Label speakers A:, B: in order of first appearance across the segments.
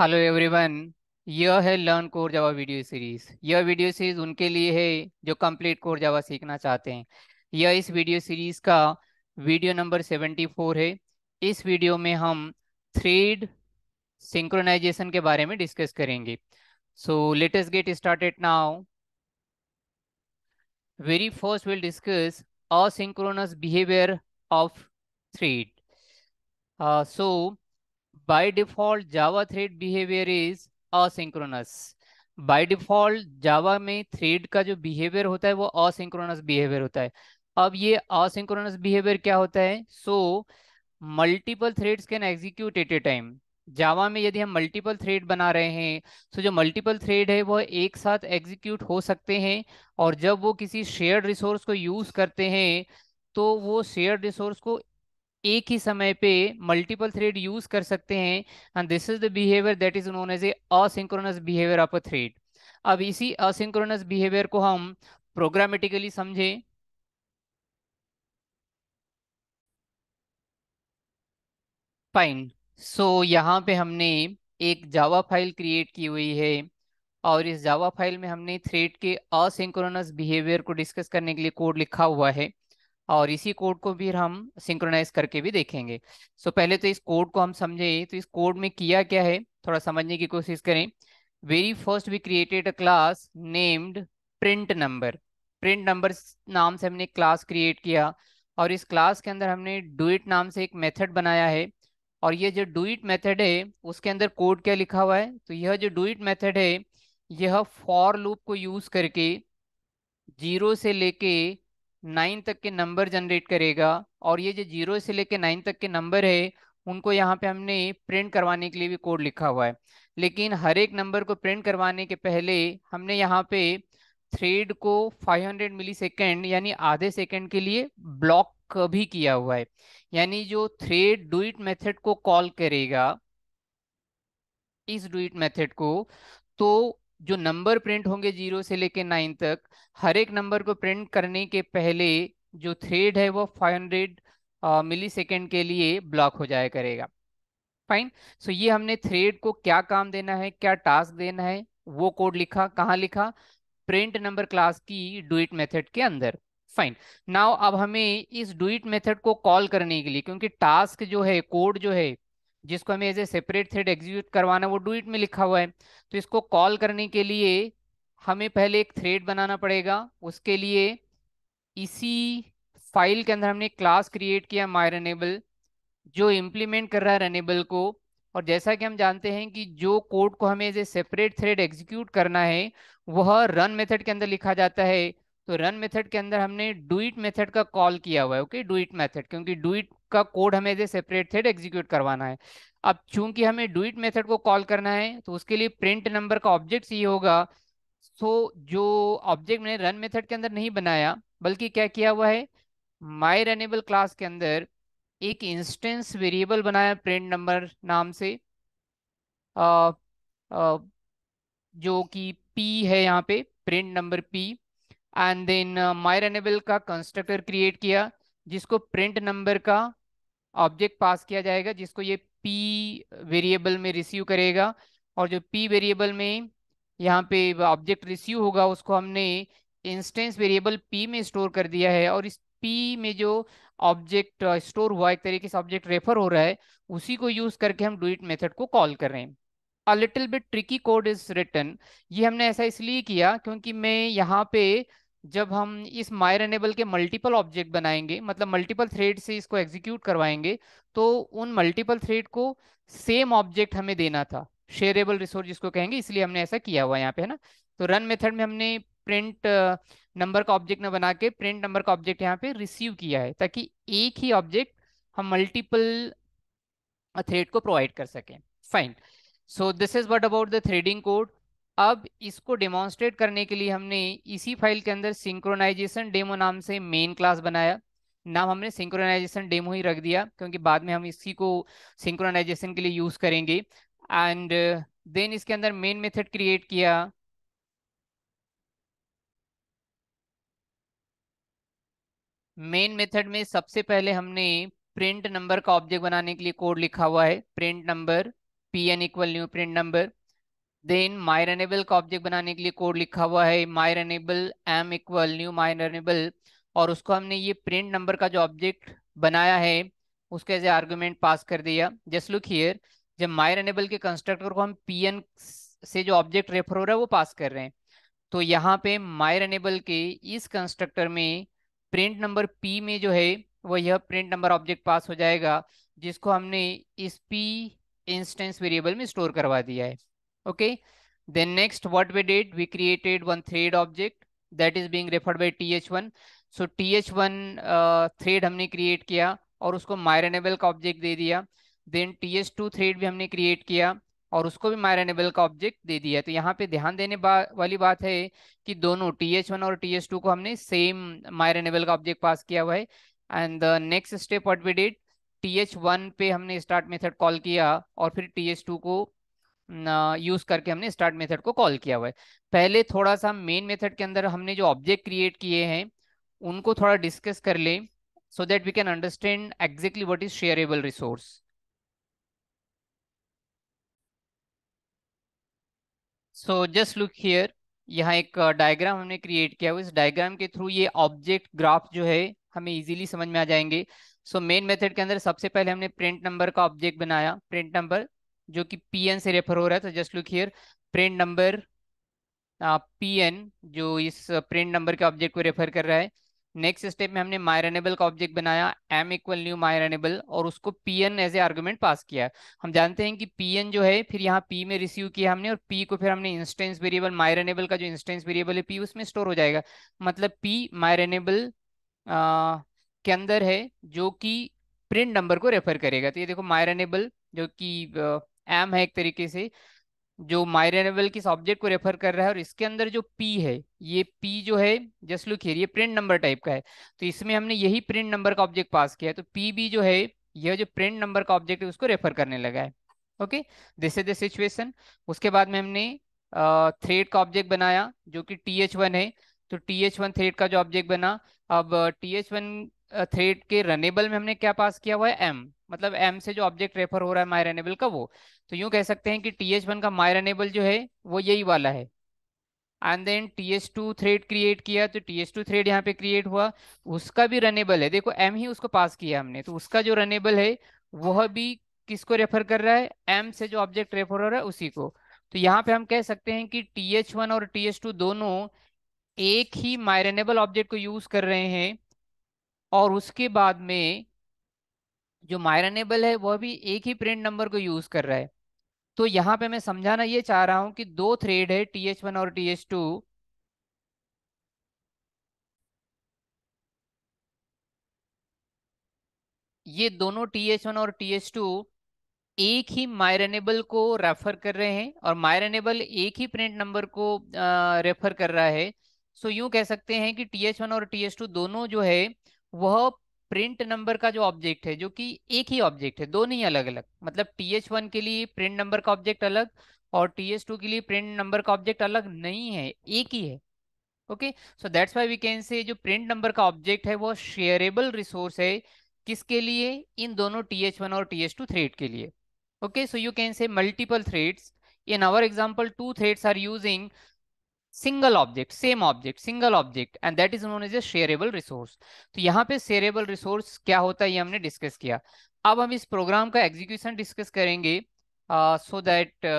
A: Hello everyone यह है learn core Java video series यह वीडियो सीरीज़ उनके लिए है जो कंप्लीट कोर जावा सीखना चाहते हैं। यह इस वीडियो सीरीज़ का वीडियो नंबर 74 है। इस वीडियो में हम थ्रेड सिंक्रोनाइजेशन के बारे में डिस्कस करेंगे। So latest get started now very first will discuss behavior of thread. Uh, so by default java thread behavior is asynchronous. By default Java में थ्रेड का जो बिहेवियर होता है वो असिंक्रोनस बिहेवियर होता है। अब ये असिंक्रोनस बिहेवियर क्या होता है? So multiple threads can execute at a time Java में यदि हम मल्टीपल थ्रेड बना रहे हैं तो जो मल्टीपल थ्रेड है वह एक साथ एग्जीक्यूट हो सकते हैं और जब वो किसी शेयर्ड रिसोर्स को यूज़ करते हैं तो वो शेयर्ड रिसोर्स को एक ही समय पे मल्टीपल थ्रेड यूज़ कर सकते हैं and this is the behaviour that is known as a asynchronous behaviour of a thread अब इसी असिंक्रोनस बिहेवियर को हम प्रोग्रामेटिकली समझें। फाइन सो so, यहाँ पे हमने एक जावा फ़ाइल क्रिएट की हुई है और इस जावा फ़ाइल में हमने थ्रेड के असिंक्रोनस बिहेवियर को डिस्कस करने के लिए कोड लिखा हुआ है। और इसी कोड को भी हम सिंक्रोनाइज करके भी देखेंगे। सो so, पहले तो इस कोड को हम समझे। तो इस कोड में किया क्या है? थोड़ा समझने की कोशिश करें। Very first we created a class named print number print number नाम से हमने क्लास क्रिएट किया और इस क्लास के अंदर हमने डुइट नाम से एक मेथड बनाया है। और ये जो डुइट मेथड है उसके अंदर कोड क्या लिखा हुआ है? तो यह जो डुइट मेथड है यह फॉर लूप को यूज़ करके ज़ीरो से लेके नाइन तक के नंबर जनरेट करेगा और ये जो ज़ीरो से लेके नाइन तक के नंबर है, उनको यहाँ पे हमने प्रिंट करवाने के लिए भी कोड लिखा हुआ है। लेकिन हर एक नंबर को प्रिंट करवाने के पहले हमने यहाँ पे थ्रेड को 500 मिली सेकेंड यानी आधे सेकेंड के लिए ब्लॉक भी किया हुआ है। यानी जो थ्रेड डुइट मेथड को कॉल करेगा, इस डुइट मेथड को तो जो नंबर प्रिंट होंगे ज़ीरो से लेके नाइन तक, हर एक नंबर को प्रिंट करने के पहले जो थ्रेड है वो 500 मिली सेकेंड के लिए ब्लॉक हो जाया करेगा। फाइन सो ये हमने थ्रेड को क्या काम देना है, क्या टास्क देना है, वो कोड लिखा, कहाँ लिखा? प्रिंट नंबर क्लास की डुइट मेथड के अंदर। फाइन नाउ अब हमें इस डुइट मेथड को कॉल करने के लिए, क्योंकि टास्क जो है कोड जो है जिसको हमें as a separate thread execute करवाना, वो डुइट में लिखा हुआ है। तो इसको कॉल करने के लिए हमें पहले एक थ्रेड बनाना पड़ेगा। उसके लिए इसी फ़ाइल के अंदर हमने क्लास क्रिएट किया माई रनेबल जो इम्प्लीमेंट कर रहा है रनेबल को। और जैसा कि हम जानते हैं कि जो कोड को हमें as a separate thread execute करना है, वह रन मेथड के अंदर लिखा जाता है। तो रन मेथड के अंदर हमने डुइट मेथड का कॉल किया हुआ है ओके डुइट मेथड क्योंकि डुइट का कोड हमें एज सेपरेट थ्रेड एग्जीक्यूट करवाना है। अब चूँकि हमें डुइट मेथड को कॉल करना है तो उसके लिए प्रिंट नंबर का ऑब्जेक्ट ये होगा। सो जो ऑब्जेक्ट मैंने रन मेथड के अंदर नहीं बनाया बल्कि क्या किया हुआ है? माई रनेबल क्लास के अंदर एक इंस्टेंस वेरिएबल बनाया प्रिंट नंबर नाम से। आ, आ, जो कि पी है यहाँ पे print number P and then my runnable का कंस्ट्रक्टर क्रिएट किया। जिसको प्रिंट नंबर का ऑब्जेक्ट पास किया जाएगा, जिसको ये पी वेरिएबल में रिसीव करेगा, और जो पी वेरिएबल में यहाँ पे ऑब्जेक्ट रिसीव होगा, उसको हमने इंस्टेंस वेरिएबल पी में स्टोर कर दिया है, और इस पी में जो ऑब्जेक्ट स्टोर हुआ, एक तरीके से ऑब्जेक्ट रेफर हो रहा है, उसी को यूज़ करके हम डुइट मेथड को कॉल कर रहे हैं। A little bit tricky code is written ये हमने ऐसा इसलिए किया क्योंकि मैं यहाँ पे जब हम इस मायर एनेबल के मल्टीपल ऑब्जेक्ट बनाएँगे मतलब मल्टीपल थ्रेड से इसको एग्जीक्यूट करवाएँगे तो उन मल्टीपल थ्रेड को सेम ऑब्जेक्ट हमें देना था। शेयरेबल रिसोर्स जिसको कहेंगे, इसलिए हमने ऐसा किया हुआ यहाँ पे, है ना? तो रन मेथड में हमने प्रिंट नंबर का ऑब्जेक्ट न बना के प्रिंट नंबर का ऑब्जेक्ट यहाँ पे रिसीव किया है, ताकि एक ही ऑब्जेक्ट हम मल्टीपल थ्रेड को प्रोवाइड कर सकें। Fine. So this is what about the threading code. अब इसको डेमोन्स्ट्रेट करने के लिए हमने इसी फ़ाइल के अंदर सिंक्रोनाइजेशन डेमो नाम से मेन क्लास बनाया। नाम हमने सिंक्रोनाइजेशन डेमो ही रख दिया, क्योंकि बाद में हम इसी को सिंक्रोनाइजेशन के लिए यूज़ करेंगे। एंड देन इसके अंदर मेन मेथड क्रिएट किया। मेन मेथड में सबसे पहले हमने प्रिंट नंबर का ऑब्जेक्ट बनाने के लिए कोड लिखा हुआ है। Print number P N equal new print number then my runnable का ऑब्जेक्ट बनाने के लिए कोड लिखा हुआ है। My runnable M equal new my runnable और उसको हमने ये प्रिंट नंबर का जो ऑब्जेक्ट बनाया है, उसके एज आर्गुमेंट पास कर दिया। जस्ट लुक हियर जब मायर एनेबल के कंस्ट्रक्टर को हम पी एन से जो ऑब्जेक्ट रेफर हो रहा है, वो पास कर रहे हैं। तो यहाँ पे मायर एनेबल के इस कंस्ट्रक्टर में प्रिंट नंबर पी में जो है वह यह प्रिंट नंबर ऑब्जेक्ट पास हो जाएगा, जिसको हमने इस पी इंस्टेंस वेरिएबल में स्टोर करवा दिया है। Okay then next what we did we created one thread object that is being referred by th1 so th1 thread हमने क्रिएट किया और उसको मायर एनेबल का ऑब्जेक्ट दे दिया। देन th2 थ्रेड भी हमने क्रिएट किया और उसको भी एनेबल का ऑब्जेक्ट दे दिया। तो यहाँ पे ध्यान देने बा, वाली बात है कि दोनों th1 और th2 को हमने सेम एनेबल का ऑब्जेक्ट पास किया हुआ है। And the next step what we did th1 पे हमने स्टार्ट मेथड कॉल किया और फिर th2 को यूज़ करके हमने स्टार्ट मेथड को कॉल किया हुआ है। पहले थोड़ा सा मेन मेथड के अंदर हमने जो ऑब्जेक्ट क्रिएट किए हैं, उनको थोड़ा डिस्कस कर ले so that we can understand exactly what is shareable resource so just look here यहाँ एक डायग्राम हमने क्रिएट किया हुआ इस डायग्राम के थ्रू ये ऑब्जेक्ट ग्राफ जो है, हमें इजीली समझ में आ जाएँगे। सो मेन मेथड के अंदर सबसे पहले हमने प्रिंट नंबर का ऑब्जेक्ट बनाया। प्रिंट नंबर जो कि पी एन से रेफर हो रहा है तो just look here print number P N जो इस प्रिंट नंबर के ऑब्जेक्ट को रेफर कर रहा है। नेक्स्ट स्टेप में हमने मायर एनेबल का ऑब्जेक्ट बनाया M equal new my runnable और उसको P N as a argument pass किया हम जानते हैं कि पी एन जो है, फिर यहाँ पी में रिसीव किया हमने, और पी को फिर हमने इंस्टेंस वेरिएबल मायर एनेबल का जो इंस्टेंस वेरिएबल है पी उसमें स्टोर हो जाएगा। मतलब पी मायर एनेबल के अंदर है, जो कि प्रिंट नंबर को रेफर करेगा। तो ये देखो मायर एनेबल जो कि एम है एक तरीके से, जो मायरेनेबल किस ऑब्जेक्ट को रेफर कर रहा है और इसके अंदर जो पी है, ये पी जो है, जस्ट लुक हियर, ये प्रिंट नंबर टाइप का है। तो इसमें हमने यही प्रिंट नंबर का ऑब्जेक्ट पास किया है तो पी बी जो है, यह जो प्रिंट नंबर का ऑब्जेक्ट है, उसको रेफर करने लगा है। Okay? This is the situation उसके बाद में हमने थ्रेड का ऑब्जेक्ट बनाया, जो कि टी एच वन है। तो टी एच वन थ्रेड का जो ऑब्जेक्ट बना, अब टी एच वन थ्रेड के रनेबल में हमने क्या पास किया हुआ है? एम मतलब एम से जो ऑब्जेक्ट रेफर हो रहा है मायर रनेबल का वो। तो यूँ कह सकते हैं कि टी एच वन का मायर रनेबल जो है, वो यही वाला है। And then T H two thread create किया तो टी एच टू थ्रेड यहाँ पे क्रिएट हुआ। उसका भी रनेबल है। देखो एम ही उसको पास किया हमने। तो उसका जो रनेबल है, वह भी किसको रेफर कर रहा है? एम से जो ऑब्जेक्ट रेफर हो रहा है, उसी को। तो यहाँ पे हम कह सकते हैं कि टी एच वन और टी एच टू दोनों एक ही मायरेनेबल ऑब्जेक्ट को यूज़ कर रहे हैं। और उसके बाद में जो मायरेनेबल है, वह भी एक ही प्रिंट नंबर को यूज़ कर रहा है। तो यहाँ पे मैं समझाना ये चाह रहा हूँ कि दो थ्रेड है टी एच वन और टी एच टू ये दोनों टी एच वन और टी एच टू एक ही मायरेनेबल को रेफर कर रहे हैं और मायरेनेबल एक ही प्रिंट नंबर को रेफर कर रहा है। सो यूँ कह सकते हैं कि टी एच वन और टी एच टू दोनों जो है वह प्रिंट नंबर का जो ऑब्जेक्ट है, जो कि एक ही ऑब्जेक्ट है, दो नहीं अलग अलग मतलब टी एच वन के लिए प्रिंट नंबर का ऑब्जेक्ट अलग और टी एच टू के लिए प्रिंट नंबर का ऑब्जेक्ट अलग नहीं है, एक ही है। Okay so that's why we can say जो प्रिंट नंबर का ऑब्जेक्ट है वो शेयरेबल रिसोर्स है किसके लिए? इन दोनों टी एच वन और टी एच टू थ्रेड के लिए। Okay so you can say multiple threads in our example two threads are using single object same object single object and that is known as a shareable resource तो यहाँ पे shareable resource क्या होता है ये हमने डिस्कस किया। अब हम इस प्रोग्राम का एग्जीक्यूशन डिस्कस करेंगे so uh, that so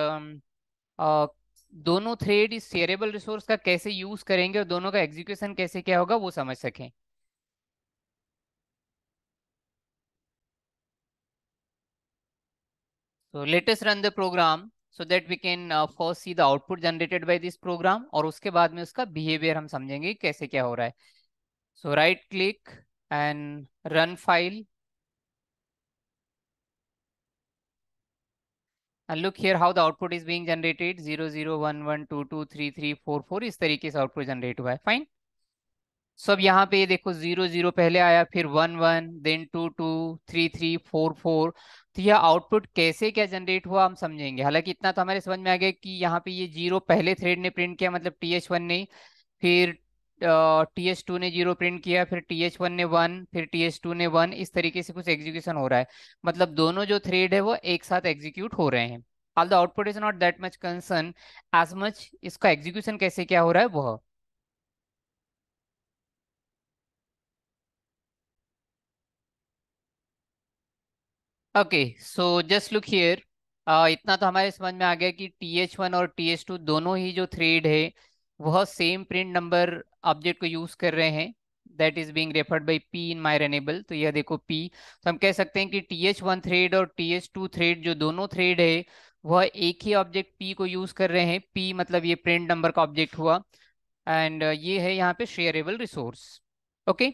A: uh, दोनों थ्रेड इस शेयरेबल रिसोर्स का कैसे यूज़ करेंगे और दोनों का एग्जीक्यूशन कैसे क्या होगा वो समझ सकें। So let us run the program. So that we can first see the output generated by this program और उसके बाद में उसका बिहेवियर हम समझेंगे कैसे क्या हो रहा है। So right click and run file And look here how the output is being generated. 00112233344 इस तरीके से आउटपुट जनरेट हुआ है। फाइन सो अब यहाँ पे देखो 00 पहले आया, फिर 11 देन 22 3344 तो यह आउटपुट कैसे क्या जनरेट हुआ हम समझेंगे। हालाँकि इतना तो हमारे समझ में आ गया कि यहाँ पे ये ज़ीरो पहले थ्रेड ने प्रिंट किया मतलब टी एच वन ने, फिर टी एच टू ने ज़ीरो प्रिंट किया, फिर टी एच वन ने वन फिर टी एच टू ने वन इस तरीके से कुछ एग्जीक्यूशन हो रहा है। मतलब दोनों जो थ्रेड है वो एक साथ एग्जीक्यूट हो रहे हैं। All the output is not that much concern as much इसका एग्जीक्यूशन कैसे क्या हो रहा है, वह okay so just look here इतना तो हमारे समझ में आ गया कि टी एच वन और टी एच टू दोनों ही जो थ्रेड है, वह सेम प्रिंट नंबर ऑब्जेक्ट को यूज़ कर रहे हैं. That is being referred by P in my runnable तो यह देखो पी तो हम कह सकते हैं कि टी एच वन थ्रेड और टी एच टू थ्रेड जो दोनों थ्रेड है, वह एक ही ऑब्जेक्ट पी को यूज़ कर रहे हैं. पी मतलब ये प्रिंट नंबर का ऑब्जेक्ट हुआ. एंड ये है यहाँ पे shareable resource okay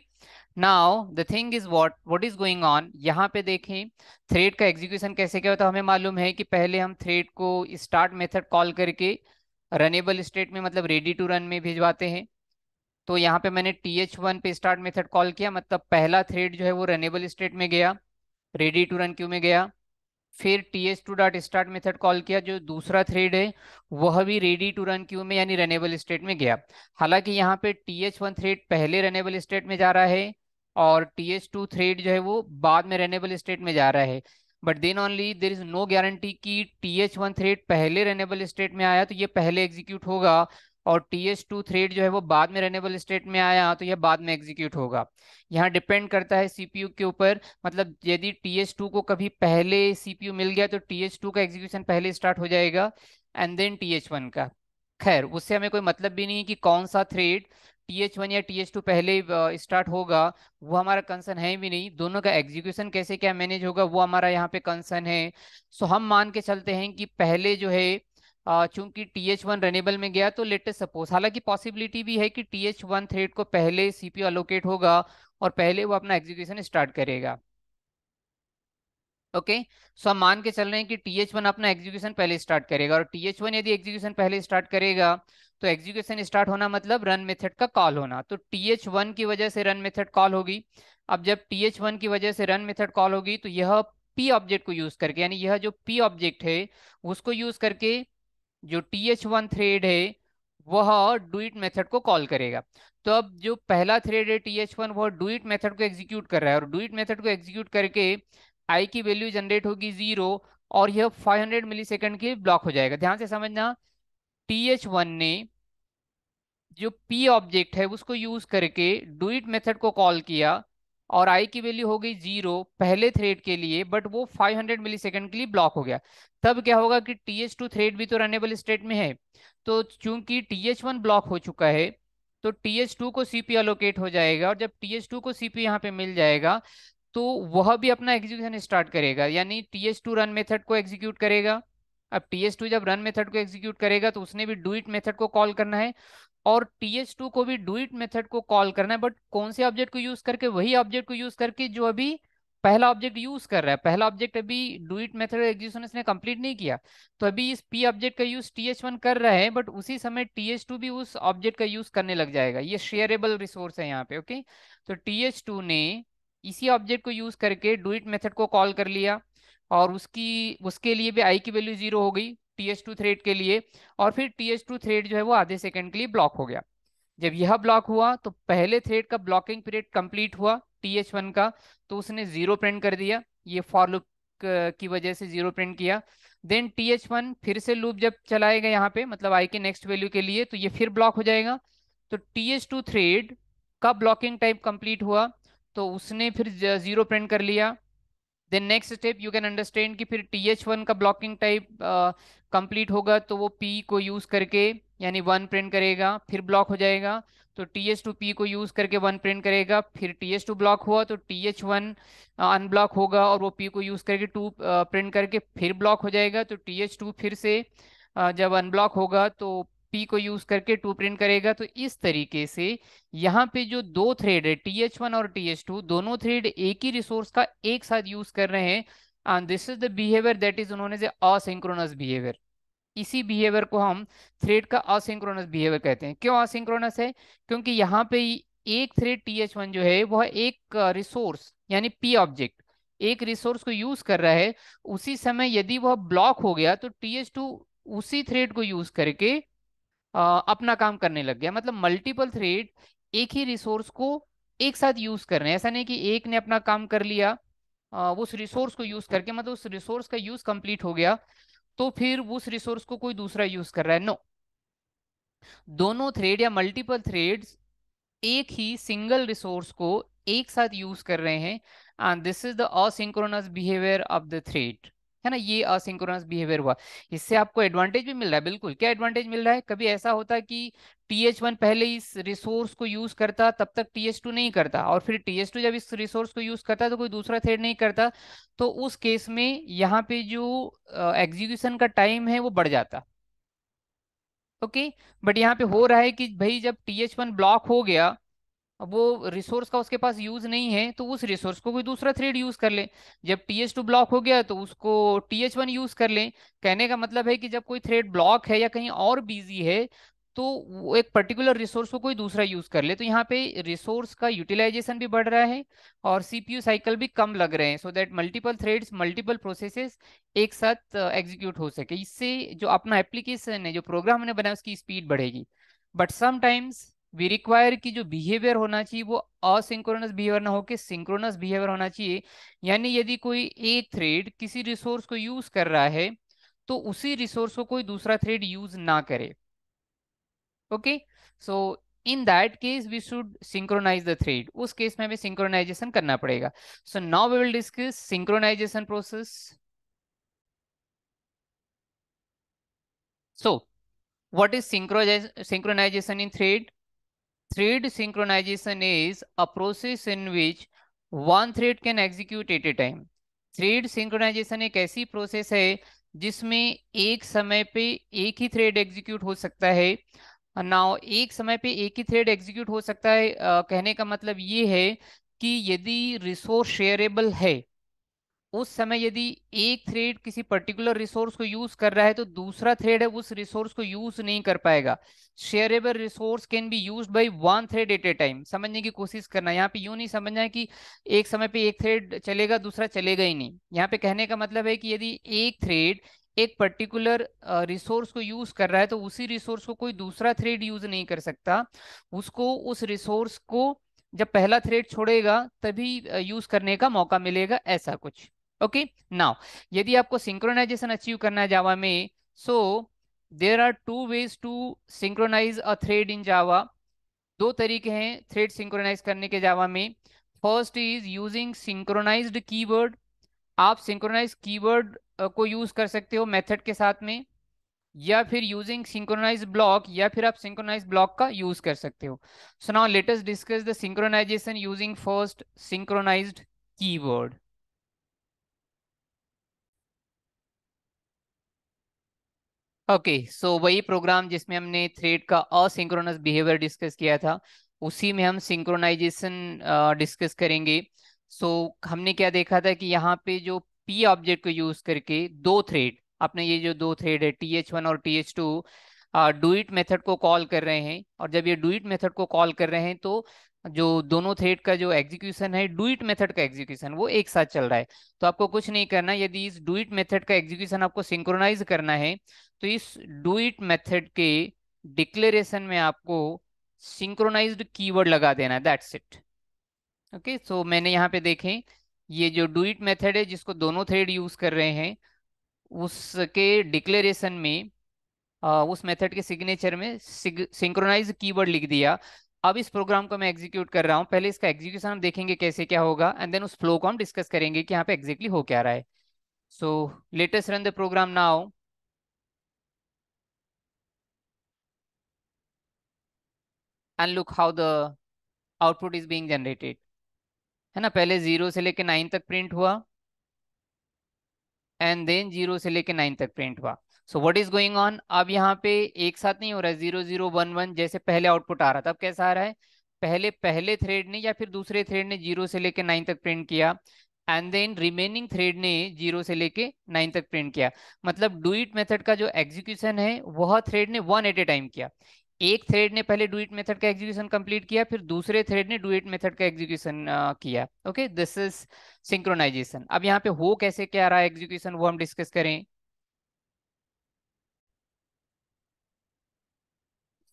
A: now the thing is what what is going on यहाँ पे देखें थ्रेड का एग्जीक्यूशन कैसे क्या? होता है हमें मालूम है कि पहले हम थ्रेड को स्टार्ट मेथड कॉल करके रनेबल स्टेट में मतलब रेडी टू रन में भिजवाते हैं। तो यहाँ पे मैंने टी एच वन पे स्टार्ट मेथड कॉल किया मतलब पहला थ्रेड जो है वो रनेबल स्टेट में गया रेडी टू रन क्यू में गया? फिर T H two dot start method call किया, जो दूसरा थ्रेड है, वह भी रेडी टू रन क्यू में, यानी रनेबल स्टेट में गया। हालाँकि यहाँ पे टी एच वन थ्रेड पहले रनेबल स्टेट में जा रहा है और टी एच टू थ्रेड जो है वो बाद में रेनेबल स्टेट में जा रहा है। But then only there is no guarantee कि टी एच वन थ्रेड पहले रेनेबल स्टेट में आया तो ये पहले एग्जीक्यूट होगा। और टी एच टू थ्रेड जो है वो बाद में रनेबल स्टेट में आया तो यह बाद में एग्जीक्यूट होगा। यहाँ डिपेंड करता है सीपीयू के ऊपर। मतलब यदि टी एच टू को कभी पहले सीपीयू मिल गया तो टी एच टू का एग्जीक्यूशन पहले स्टार्ट हो जाएगा and then T H one का। खैर, उससे हमें कोई मतलब भी नहीं है कि कौन सा थ्रेड टी एच वन या टी एच टू पहले स्टार्ट होगा, वो हमारा कंसर्न है भी नहीं। दोनों का एग्जीक्यूशन कैसे क्या मैनेज होगा, वो हमारा यहाँ पे कंसर्न है। सो हम मान के चलते हैं कि पहले जो है चूँकि टी एच वन रनेबल में गया तो लेटेस्ट सपोज़ हालाँकि पॉसिबिलिटी भी है कि टी एच वन थ्रेड को पहले सीपीयू अलोकेट होगा और पहले वो अपना एग्जीक्यूशन स्टार्ट करेगा। ओके सो हम मान के चल रहे हैं कि टी एच वन अपना एग्जीक्यूशन पहले स्टार्ट करेगा और टी एच वन यदि एग्जीक्यूशन पहले स्टार्ट करेगा तो एग्जीक्यूशन स्टार्ट होना मतलब रन मेथड का कॉल होना। तो टी एच वन की वजह से रन मेथड कॉल होगी। अब जब टी एच वन की वजह से रन मेथड कॉल होगी तो यह पी ऑब्जेक्ट को यूज़ करके, यानी यह जो पी ऑब्जेक्ट है, उसको यूज़ करके जो टी एच वन थ्रेड है, वह डुइट मेथड को कॉल करेगा। तो अब जो पहला थ्रेड है टी एच वन वह डुइट मेथड को एग्जीक्यूट कर रहा है और डुइट मेथड को एग्जीक्यूट करके आई की वैल्यू जनरेट होगी ज़ीरो और यह 500 मिली सेकेंड के ब्लॉक हो जाएगा। ध्यान से समझना टी एच वन ने जो पी ऑब्जेक्ट है, उसको यूज़ करके डुइट मेथड को कॉल किया और आई की वैल्यू हो गई ज़ीरो पहले थ्रेड के लिए बट वो 500 मिली सेकेंड के लिए ब्लॉक हो गया। तब क्या होगा कि टी एच टू थ्रेड भी तो रनेबल स्टेट में है। तो चूँकि टी एच वन ब्लॉक हो चुका है तो टी एच टू को सीपी अलोकेट हो जाएगा और जब टी एच टू को सीपी यहाँ पे मिल जाएगा तो वह भी अपना एग्जीक्यूशन स्टार्ट करेगा। यानी T H two run method को एग्जीक्यूट करेगा। अब टी एच टू जब रन मेथड को एग्जीक्यूट करेगा तो उसने भी डू मेथड को कॉल करना है। और टी एच टू को भी डू इट मेथड को कॉल करना है बट कौन से ऑब्जेक्ट को यूज़ करके, वही ऑब्जेक्ट को यूज़ करके जो अभी पहला ऑब्जेक्ट यूज़ कर रहा है। पहला ऑब्जेक्ट अभी डू इट मेथड एग्जीक्यूशन इसने कंप्लीट नहीं किया। तो अभी इस पी ऑब्जेक्ट का यूज़ टी एच वन कर रहा है बट उसी समय टी एच टू भी उस ऑब्जेक्ट का यूज़ करने लग जाएगा। ये शेयरेबल रिसोर्स है यहाँ पे ओके तो टी एच टू ने इसी ऑब्जेक्ट को यूज़ करके डू इट मेथड को कॉल कर लिया और उसकी, उसके लिए भी आई की वैल्यू ज़ीरो हो गई टी एच टू थ्रेड के लिए और फिर टी एच टू थ्रेड जो है वो आधे सेकंड के लिए ब्लॉक हो गया। जब यह ब्लॉक हुआ तो पहले थ्रेड का ब्लॉकिंग पीरियड कंप्लीट हुआ टी एच वन का तो उसने ज़ीरो प्रिंट कर दिया। ये फॉर लूप की वजह से ज़ीरो प्रिंट किया। देन टी एच वन फिर से लूप जब चलाएगा यहाँ पे मतलब आई के नेक्स्ट वैल्यू के लिए तो ये फिर ब्लॉक हो जाएगा। तो टी एच टू थ्रेड का ब्लॉकिंग टाइप कंप्लीट हुआ। तो उसने फिर ज़ीरो प्रिंट कर लिया। Then next step you can understand कि फिर टी एच वन का ब्लॉकिंग टाइप कंप्लीट होगा तो वो पी को यूज़ करके यानी वन प्रिंट करेगा फिर ब्लॉक हो जाएगा। तो टी एच टू पी को यूज़ करके वन प्रिंट करेगा फिर टी एच टू ब्लॉक हुआ तो टी एच वन अनब्लॉक होगा और वो पी को यूज़ करके टू प्रिंट करके फिर ब्लॉक हो जाएगा। तो टी एच टू फिर से uh, जब अनब्लॉक होगा तो पी को यूज़ करके टू प्रिंट करेगा तो इस तरीके से यहाँ पे जो दो थ्रेड है टी एच वन और टी एच टू दोनों थ्रेड एक ही रिसोर्स का एक साथ यूज़ कर रहे हैं and this is the behaviour that is उन्होंने से असिंक्रोनस बिहेवियर इसी बिहेवियर को हम थ्रेड का असिंक्रोनस बिहेवियर कहते हैं। क्यों असिंक्रोनस है? क्योंकि यहाँ पे एक थ्रेड टी एच वन जो है, वह एक रिसोर्स यानी पी ऑब्जेक्ट एक रिसोर्स को यूज़ कर रहा है। उसी समय यदि वह ब्लॉक हो गया तो टी एच टू उसी थ्रेड को यूज़ करके अपना काम करने लग गया। मतलब मल्टीपल थ्रेड एक ही रिसोर्स को एक साथ यूज़ कर रहे हैं। ऐसा नहीं कि एक ने अपना काम कर लिया उस रिसोर्स को यूज़ करके मतलब उस रिसोर्स का यूज़ कंप्लीट हो गया तो फिर उस रिसोर्स को कोई दूसरा यूज़ कर रहा है। नो दोनों थ्रेड या मल्टीपल थ्रेड्स एक ही सिंगल रिसोर्स को एक साथ यूज़ कर रहे हैं। And this is the asynchronous behaviour of the thread है ना, ये असिंक्रोनस बिहेवियर हुआ। इससे आपको एडवांटेज भी मिल रहा है, बिल्कुल। क्या एडवांटेज मिल रहा है? कभी ऐसा होता कि टी एच वन पहले इस रिसोर्स को यूज़ करता, तब तक टी एच टू नहीं करता और फिर टी एच टू जब इस रिसोर्स को यूज़ करता तो कोई दूसरा थ्रेड नहीं करता तो उस केस में यहाँ पे जो एग्जीक्यूशन का टाइम है, वो बढ़ जाता। ओके? बट यहाँ पे हो रहा है कि भाई जब टी एच वन ब्लॉक हो गया वो रिसोर्स का उसके पास यूज़ नहीं है तो उस रिसोर्स को कोई दूसरा थ्रेड यूज़ कर ले। जब टी एच टू ब्लॉक हो गया तो उसको टी एच वन यूज़ कर ले। कहने का मतलब है कि जब कोई थ्रेड ब्लॉक है या कहीं और बिज़ी है तो वो एक पर्टिकुलर रिसोर्स को कोई दूसरा यूज़ कर ले। तो यहाँ पे रिसोर्स का यूटिलाइजेशन भी बढ़ रहा है और सीपीयू साइकिल भी कम लग रहे हैं so that multiple threads multiple processes एक साथ एग्जीक्यूट हो सके। इससे जो अपना एप्लीकेशन है, जो प्रोग्राम हमने बनाया, उसकी स्पीड बढ़ेगी। बट समटाइम्स वी रिक्वायर की जो बिहेवियर होना चाहिए, वो असिंक्रोनस बिहेवियर ना होकर सिंक्रोनस बिहेवियर होना चाहिए। यानी यदि कोई एक थ्रेड किसी रिसोर्स को यूज़ कर रहा है तो उसी रिसोर्स को कोई दूसरा थ्रेड यूज़ ना करे। Okay so in that case we should synchronise the thread उस केस में हमें सिंक्रोनाइजेशन करना पड़ेगा। So now we will discuss synchronisation process so, what is synchronization in thread? Thread synchronization is a process in which one thread can execute at a time thread synchronization एक ऐसी process है जिसमें एक समय पे एक ही थ्रेड एग्जीक्यूट हो सकता है नाउ एक समय पे एक ही थ्रेड एग्जीक्यूट हो सकता है uh, कहने का मतलब ये है कि यदि रिसोर्स शेयरेबल है उस समय यदि एक थ्रेड किसी पर्टिकुलर रिसोर्स को यूज़ कर रहा है तो दूसरा थ्रेड है, उस रिसोर्स को यूज़ नहीं कर पाएगा। Shareable resource can be use by one thread at a time समझने की कोशिश करना। यहाँ पे यूँ नहीं समझना है कि एक समय पे एक थ्रेड चलेगा, दूसरा चलेगा ही नहीं। यहाँ पे कहने का मतलब है कि यदि एक थ्रेड एक पर्टिकुलर रिसोर्स को यूज़ कर रहा है तो उसी रिसोर्स को कोई दूसरा थ्रेड यूज़ नहीं कर सकता। उसको, उस रिसोर्स को जब पहला थ्रेड छोड़ेगा, तभी यूज़ करने का मौका मिलेगा, ऐसा कुछ। ओके नाउ यदि आपको सिंक्रोनाइजेशन अचीव करना है जावा में so there are two ways to synchronise a thread in Java दो तरीके हैं थ्रेड सिंक्रोनाइज करने के जावा में. First is using synchronised keyword आप सिंक्रोनाइज कीवर्ड को यूज़ कर सकते हो मेथड के साथ में, या फिर यूजिंग सिंक्रोनाइज ब्लॉक या फिर आप सिंक्रोनाइज ब्लॉक का यूज़ कर सकते हो. So now latest discuss the synchronisation using first synchronised keyword okay so वही प्रोग्राम जिसमें हमने थ्रेड का असिंक्रोनस बिहेवियर डिस्कस किया था उसी में हम सिंक्रोनाइजेशन डिस्कस करेंगे। सो so, हमने क्या देखा था कि यहाँ पे जो पी ऑब्जेक्ट को यूज़ करके दो थ्रेड अपने ये जो दो थ्रेड है टी एच वन और T H two do it method को कॉल कर रहे हैं। और जब ये डुइट मेथड को कॉल कर रहे हैं तो जो दोनों थ्रेड का जो एग्जीक्यूशन है डुइट मेथड का एग्जीक्यूशन वो एक साथ चल रहा है। तो आपको कुछ नहीं करना, यदि इस डुइट मेथड का एग्जीक्यूशन आपको सिंक्रोनाइज करना है तो इस डुइट मेथड के डिक्लेरेशन में आपको सिंक्रोनाइज्ड कीवर्ड लगा देना है दैट्स इट ओके सो मैंने यहाँ पे देखें, ये जो डुइट मेथड है, जिसको दोनों थ्रेड यूज़ कर रहे हैं, उसके डिक्लेरेशन में उस मेथड के सिग्नेचर में सिंक्रोनाइज कीवर्ड लिख दिया। अब इस प्रोग्राम को मैं एग्जीक्यूट कर रहा हूँ। पहले इसका एग्जीक्यूशन हम देखेंगे कैसे क्या होगा एंड देन उस फ्लो को हम डिस्कस करेंगे कि यहाँ पे एग्जैक्टली हो क्या रहा है। So latest run the program now and look how the output is being generated है ना? पहले ज़ीरो से लेके नाइन तक प्रिंट हुआ। एंड देन ज़ीरो से लेके नाइन तक प्रिंट हुआ। So what is going on अब यहाँ पे एक साथ नहीं हो रहा है ज़ीरो ज़ीरो वन वन जैसे पहले आउटपुट आ रहा था। अब कैसा आ रहा है? पहले पहले थ्रेड ने या फिर दूसरे थ्रेड ने ज़ीरो से लेके नाइन तक प्रिंट किया एंड देन रिमेनिंग थ्रेड ने ज़ीरो से लेके नाइन तक प्रिंट किया। मतलब डुइट मेथड का जो एग्जीक्यूशन है, वह थ्रेड ने वन एट ए टाइम किया। एक थ्रेड ने पहले डुइट मेथड का एग्जीक्यूशन कंप्लीट किया, फिर दूसरे थ्रेड ने डुइट मेथड का एग्जीक्यूशन किया। ओके दिस इज़ सिंक्रोनाइजेशन अब यहाँ पे हो कैसे क्या रहा है एग्जीक्यूशन वो हम डिस्कस करें।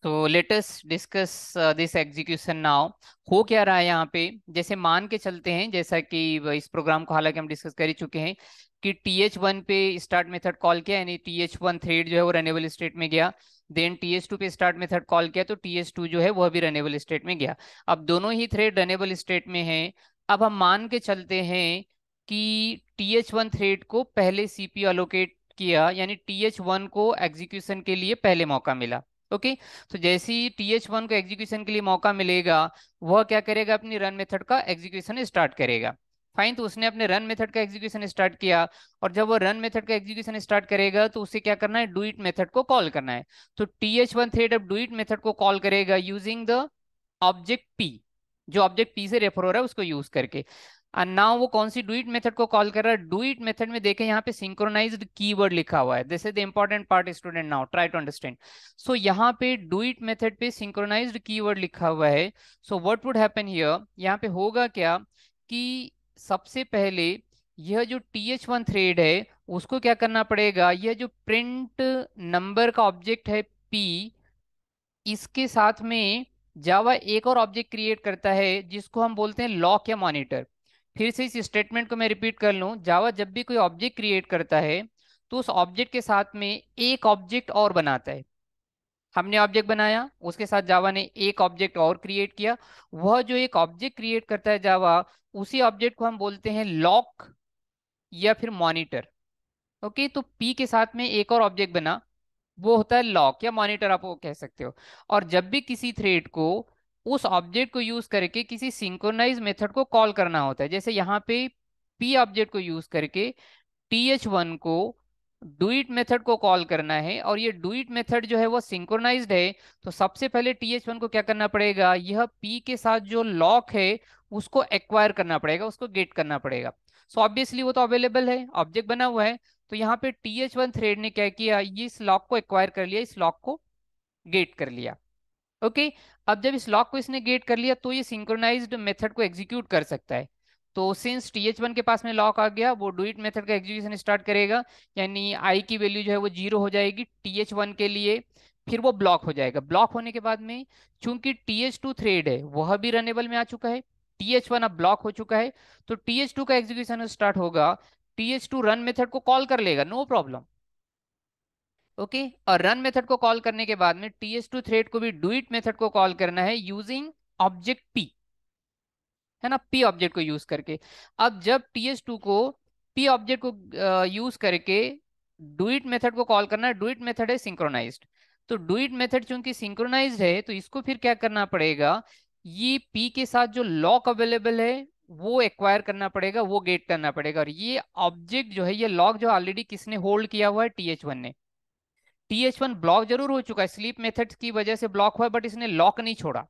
A: तो latest discuss this execution now हो क्या रहा है यहाँ पे? जैसे मान के चलते हैं, जैसा कि इस प्रोग्राम को हालाँकि हम डिस्कस कर ही चुके हैं कि टी एच वन पे स्टार्ट मेथड कॉल किया, यानी टी एच वन थ्रेड जो है वो रनेबल स्टेट में गया. देन टी एच टू पे स्टार्ट मेथड कॉल किया तो टी एच टू जो है वह भी रनेबल स्टेट में गया. अब दोनों ही थ्रेड रनेबल स्टेट में है. अब हम मान के चलते हैं कि टी एच वन थ्रेड को पहले सी पी अलोकेट किया, यानी टी एच वन को एग्जीक्यूशन के लिए पहले मौका मिला. ओके? तो जैसे ही टी एच वन को एग्जीक्यूशन के लिए मौका मिलेगा, वह क्या करेगा? अपनी रन मेथड का एग्जीक्यूशन स्टार्ट करेगा। फाइन तो उसने अपने रन मेथड का एग्जीक्यूशन स्टार्ट किया और जब वो रन मेथड का एग्जीक्यूशन स्टार्ट करेगा तो उसे क्या करना है? डू इट मेथड को कॉल करना है। तो टी एच वन थ्रेड अब डू इट मेथड को कॉल करेगा यूजिंग द ऑब्जेक्ट पी जो ऑब्जेक्ट पी से रेफर हो रहा है, उसको यूज़ करके। एंड नाउ वो कौन सी डुइट मेथड को कॉल कर रहा है? डुइट मेथड में देखें, यहाँ पे सिंक्रोनाइज्ड कीवर्ड लिखा हुआ है। This is the important part student now try to understand so यहाँ पे डुइट मेथड पे सिंक्रोनाइज्ड कीवर्ड लिखा हुआ है। So what would happen here यहाँ पे होगा क्या कि सबसे पहले यह जो टी एच वन थ्रेड है, उसको क्या करना पड़ेगा? यह जो प्रिंट नंबर का ऑब्जेक्ट है पी इसके साथ में जावा एक और ऑब्जेक्ट क्रिएट करता है, जिसको हम बोलते हैं लॉक या मॉनिटर फिर से इस स्टेटमेंट को मैं रिपीट कर लूँ। जावा जब भी कोई ऑब्जेक्ट क्रिएट करता है तो उस ऑब्जेक्ट के साथ में एक ऑब्जेक्ट और बनाता है। हमने ऑब्जेक्ट बनाया, उसके साथ जावा ने एक ऑब्जेक्ट और क्रिएट किया। वह जो एक ऑब्जेक्ट क्रिएट करता है जावा उसी ऑब्जेक्ट को हम बोलते हैं लॉक या फिर मॉनिटर ओके तो पी के साथ में एक और ऑब्जेक्ट बना, वो होता है लॉक या मॉनिटर आप वो कह सकते हो। और जब भी किसी थ्रेड को उस ऑब्जेक्ट को यूज़ करके किसी सिंक्रोनाइज मेथड को कॉल करना होता है। जैसे यहाँ पे पी ऑब्जेक्ट को यूज़ करके टी एच वन को डुइट मेथड को कॉल करना है और ये डुइट मेथड जो है वो सिंक्रोनाइज्ड है तो सबसे पहले टी एच वन को क्या करना पड़ेगा? यह पी के साथ जो लॉक है, उसको एक्वायर करना पड़ेगा, उसको गेट करना पड़ेगा। सो so ऑब्वियसली वो तो अवेलेबल है ऑब्जेक्ट बना हुआ है। तो यहाँ पे टी एच वन थ्रेड ने क्या किया? ये इस लॉक को एक्वायर कर लिया, इस लॉक को गेट कर लिया। ओके? अब जब इस लॉक को इसने गेट कर लिया तो ये सिंक्रोनाइज्ड मेथड को एग्जीक्यूट कर सकता है। तो सिंस टी एच वन के पास में लॉक आ गया, वो डू मेथड का एग्जीक्यूशन स्टार्ट करेगा। यानी आई की वैल्यू जो है वो ज़ीरो हो जाएगी टी एच वन के लिए, फिर वो ब्लॉक हो जाएगा। ब्लॉक होने के बाद में, चूँकि टी एच टू थ्रेड है, वह भी रनेबल में आ चुका है टी एच वन अब ब्लॉक हो चुका है तो टी एच टू का एग्जीक्यूशन स्टार्ट होगा। T H two run method को कॉल कर लेगा नो प्रॉब्लम ओके? और रन मेथड को कॉल करने के बाद में टी एस टू थ्रेड को भी डू मेथड को कॉल करना है यूजिंग ऑब्जेक्ट पी है ना? पी ऑब्जेक्ट को यूज़ करके। अब जब टी एच टू को पी ऑब्जेक्ट को यूज़ करके डुइट मेथड को कॉल करना है डुइट मेथड है सिंक्रोनाइज्ड तो डुइट मेथड चूँकि सिंक्रोनाइज्ड है तो इसको फिर क्या करना पड़ेगा? ये पी के साथ जो लॉक अवेलेबल है, वो एक्वायर करना पड़ेगा, वो गेट करना पड़ेगा। और ये ऑब्जेक्ट जो है, ये लॉक जो ऑलरेडी किसने होल्ड किया हुआ है टी एच वन ने। टी एच वन ब्लॉक ज़रूर हो चुका है। स्लीप मेथड की वजह से ब्लॉक हुआ बट इसने लॉक नहीं छोड़ा।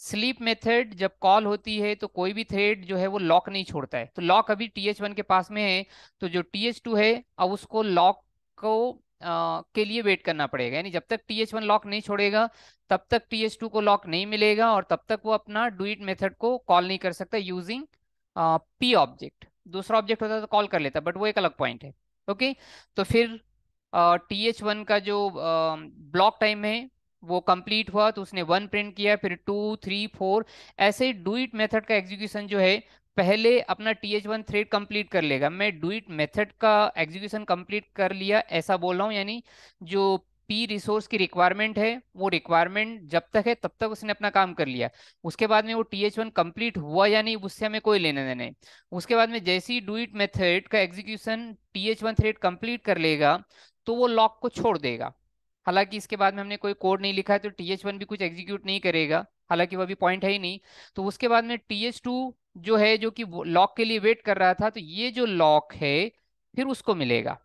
A: स्लीप मेथड जब कॉल होती है तो कोई भी थ्रेड जो है वो लॉक नहीं छोड़ता है। तो लॉक अभी टी एच वन के पास में है तो जो टी एच टू है अब उसको लॉक को आ, के लिए वेट करना पड़ेगा। यानी जब तक टी एच वन लॉक नहीं छोड़ेगा तब तक टी एच टू को लॉक नहीं मिलेगा और तब तक वो अपना डुइट मेथड को कॉल नहीं कर सकता यूजिंग पी ऑब्जेक्ट दूसरा ऑब्जेक्ट होता तो कॉल कर लेता बट वो एक अलग पॉइंट है। ओके तो फिर टी एच वन का जो ब्लॉक टाइम है, वो कंप्लीट हुआ तो उसने वन प्रिंट किया, फिर टू थ्री फोर ऐसे डू इट मेथड का एग्जीक्यूशन जो है, पहले अपना T H one thread complete कर लेगा। मैं डू इट मेथड का एग्जीक्यूशन कंप्लीट कर लिया, ऐसा बोल रहा हूँ, यानी जो पी रिसोर्स की रिक्वायरमेंट है, वो रिक्वायरमेंट जब तक है, तब तक उसने अपना काम कर लिया। उसके बाद में वो टी एच वन कंप्लीट हुआ या नहीं, उससे हमें कोई लेने देने उसके बाद में जैसे ही डू इट मेथड का execution T H one thread complete कर लेगा तो वो लॉक को छोड़ देगा। हालाँकि इसके बाद में हमने कोई कोड नहीं लिखा है तो टी एच वन भी कुछ एग्जीक्यूट नहीं करेगा। हालाँकि वो भी पॉइंट है ही नहीं। तो उसके बाद में टी टू जो है, जो कि लॉक के लिए वेट कर रहा था तो ये जो लॉक है, फिर उसको मिलेगा।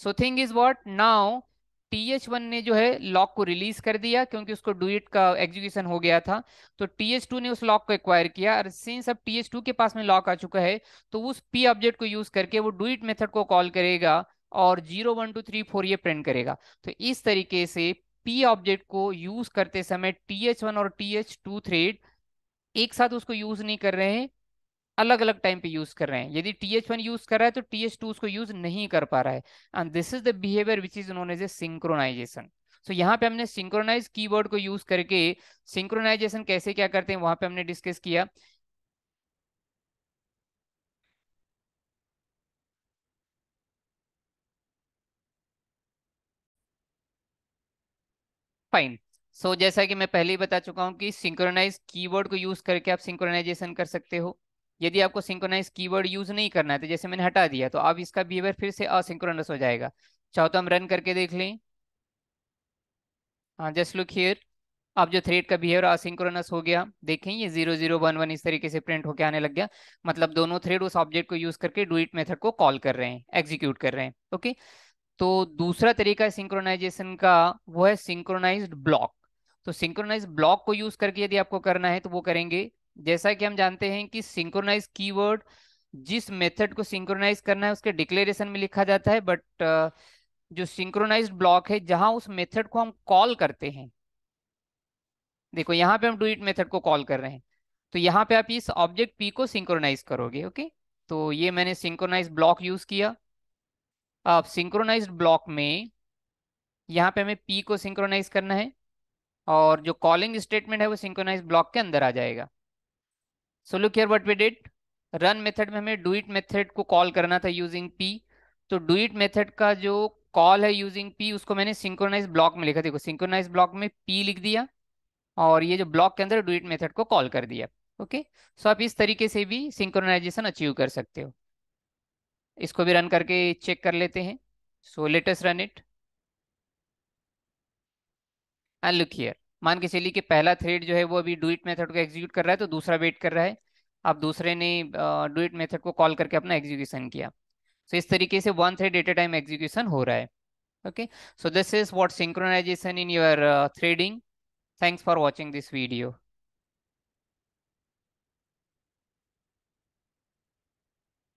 A: So thing is what now T H one ने जो है, लॉक को रिलीज़ कर दिया, क्योंकि उसको डुइट का एग्जीक्यूशन हो गया था। तो टी एच टू ने उस लॉक को एक्वायर किया, और सिंस अब टी एच टू के पास में लॉक आ चुका है तो उस पी ऑब्जेक्ट को यूज़ करके वो डुइट मेथड को कॉल करेगा। और zero one two three four ये प्रिंट करेगा। तो इस तरीके से पी ऑब्जेक्ट को यूज़ करते समय टी एच वन और टी एच टू थ्रेड एक साथ उसको यूज़ नहीं कर रहे हैं अलग अलग टाइम पे यूज़ कर रहे हैं। यदि टी एच वन यूज़ कर रहा है तो टी एच टू उसको यूज़ नहीं कर पा रहा है। And this is the behaviour which is known as a synchronization so यहाँ पे हमने सिंक्रोनाइज कीवर्ड को यूज़ करके सिंक्रोनाइजेशन कैसे क्या करते हैं, वहाँ पे हमने डिस्कस किया। फाइन सो so, जैसा कि मैं पहले ही बता चुका हूँ कि सिंक्रोनाइज कीवर्ड को यूज़ करके आप सिंक्रोनाइजेशन कर सकते हो। यदि आपको सिंक्रोनाइज कीवर्ड यूज़ नहीं करना है तो जैसे मैंने हटा दिया तो अब इसका बिहेवियर फिर से असिंक्रोनस हो जाएगा। चाहो तो हम रन करके देख लें। हाँ जस्ट लुक हियर अब जो थ्रेड का बिहेवियर असिंक्रोनस हो गया देखें ये ज़ीरो ज़ीरो वन वन इस तरीके से प्रिंट होकर आने लग गया। मतलब दोनों थ्रेड उस ऑब्जेक्ट को यूज़ करके डू मेथड को कॉल कर रहे हैं एग्जीक्यूट कर रहे हैं ओके तो दूसरा तरीका सिंक्रोनाइजेशन का, वो है सिंक्रोनाइज्ड ब्लॉक तो सिंक्रोनाइज ब्लॉक को यूज़ करके यदि आपको करना है तो वो करेंगे। जैसा कि हम जानते हैं कि सिंक्रोनाइज कीवर्ड जिस मेथड को सिंक्रोनाइज करना है उसके डिक्लेरेशन में लिखा जाता है बट जो सिंक्रोनाइज ब्लॉक है, जहाँ उस मेथड को हम कॉल करते हैं। देखो, यहाँ पे हम डू इट मेथड को कॉल कर रहे हैं। तो यहाँ पे आप इस ऑब्जेक्ट पी को सिंक्रोनाइज करोगे ओके तो ये मैंने सिंक्रोनाइज ब्लॉक यूज़ किया। अब सिंक्रोनाइज ब्लॉक में यहाँ पे हमें पी को सिंक्रोनाइज करना है और जो कॉलिंग स्टेटमेंट है वो सिंक्रोनाइज ब्लॉक के अंदर आ जाएगा। So look here what we did run method में हमें डू इट मेथड को कॉल करना था यूजिंग पी तो डू इट मेथड का जो कॉल है यूजिंग पी उसको मैंने सिंक्रोनाइज ब्लॉक में लिखा। देखो सिंक्रोनाइज ब्लॉक में पी लिख दिया और ये जो ब्लॉक के अंदर डू इट मेथड को कॉल कर दिया। ओके सो आप इस तरीके से भी सिंक्रोनाइजेशन अचीव कर सकते हो। इसको भी रन करके चेक कर लेते हैं। So latest run it and look here मान के चलिए कि पहला थ्रेड जो है वो अभी डू इट मेथड को एग्जीक्यूट कर रहा है तो दूसरा वेट कर रहा है। अब दूसरे ने डू इट मेथड को कॉल करके अपना एग्जीक्यूशन किया। सो so, इस तरीके से one thread at a time execution हो रहा है। Okay so this is what synchronization in your threading thanks for watching this video